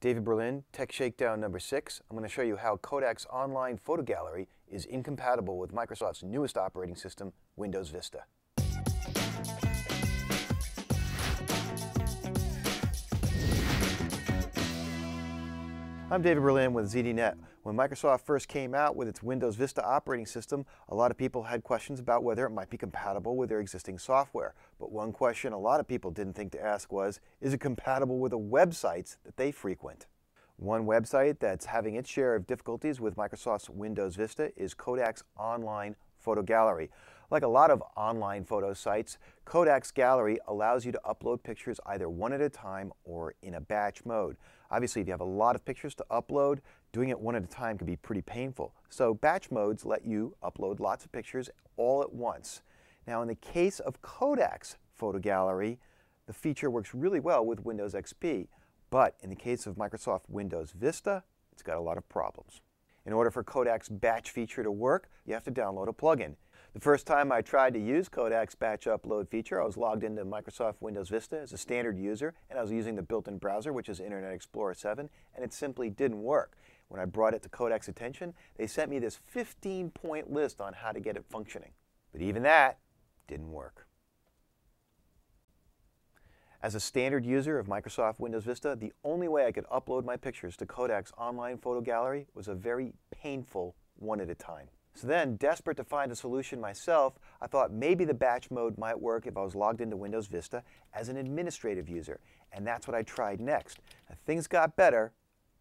David Berlind, Tech Shakedown number six. I'm going to show you how Kodak's online photo gallery is incompatible with Microsoft's newest operating system, Windows Vista. I'm David Berlind with ZDNet. When Microsoft first came out with its Windows Vista operating system, a lot of people had questions about whether it might be compatible with their existing software. But one question a lot of people didn't think to ask was, is it compatible with the websites that they frequent? One website that's having its share of difficulties with Microsoft's Windows Vista is Kodak's Online Photo Gallery. Like a lot of online photo sites, Kodak's Gallery allows you to upload pictures either one at a time or in a batch mode. Obviously, if you have a lot of pictures to upload, doing it one at a time can be pretty painful. So batch modes let you upload lots of pictures all at once. Now, in the case of Kodak's photo gallery, the feature works really well with Windows XP. But in the case of Microsoft Windows Vista, it's got a lot of problems. In order for Kodak's batch feature to work, you have to download a plugin. The first time I tried to use Kodak's batch upload feature, I was logged into Microsoft Windows Vista as a standard user, and I was using the built-in browser, which is Internet Explorer 7, and it simply didn't work. When I brought it to Kodak's attention, they sent me this 15-point list on how to get it functioning. But even that didn't work. As a standard user of Microsoft Windows Vista, the only way I could upload my pictures to Kodak's online photo gallery was a very painful one at a time. So then, desperate to find a solution myself, I thought maybe the batch mode might work if I was logged into Windows Vista as an administrative user, and that's what I tried next. Now, things got better,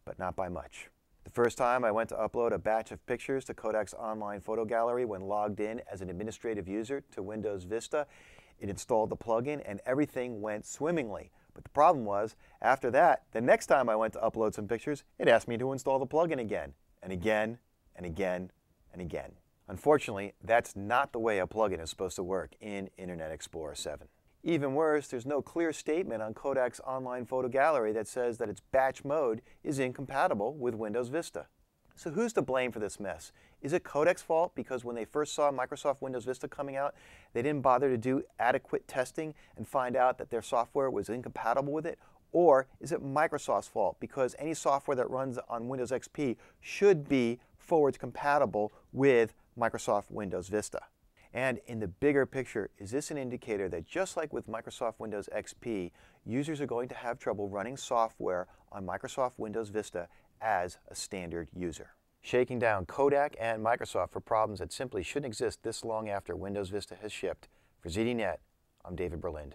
but not by much. The first time I went to upload a batch of pictures to Kodak's online photo gallery when logged in as an administrative user to Windows Vista, it installed the plugin and everything went swimmingly. But the problem was, after that, the next time I went to upload some pictures, it asked me to install the plugin again, and again, and again, and again. Unfortunately, that's not the way a plugin is supposed to work in Internet Explorer 7. Even worse, there's no clear statement on Kodak's online photo gallery that says that its batch mode is incompatible with Windows Vista. So who's to blame for this mess? Is it Kodak's fault because when they first saw Microsoft Windows Vista coming out, they didn't bother to do adequate testing and find out that their software was incompatible with it? Or is it Microsoft's fault because any software that runs on Windows XP should be forwards compatible with Microsoft Windows Vista. And in the bigger picture, is this an indicator that just like with Microsoft Windows XP, users are going to have trouble running software on Microsoft Windows Vista as a standard user? Shaking down Kodak and Microsoft for problems that simply shouldn't exist this long after Windows Vista has shipped. For ZDNet, I'm David Berlind.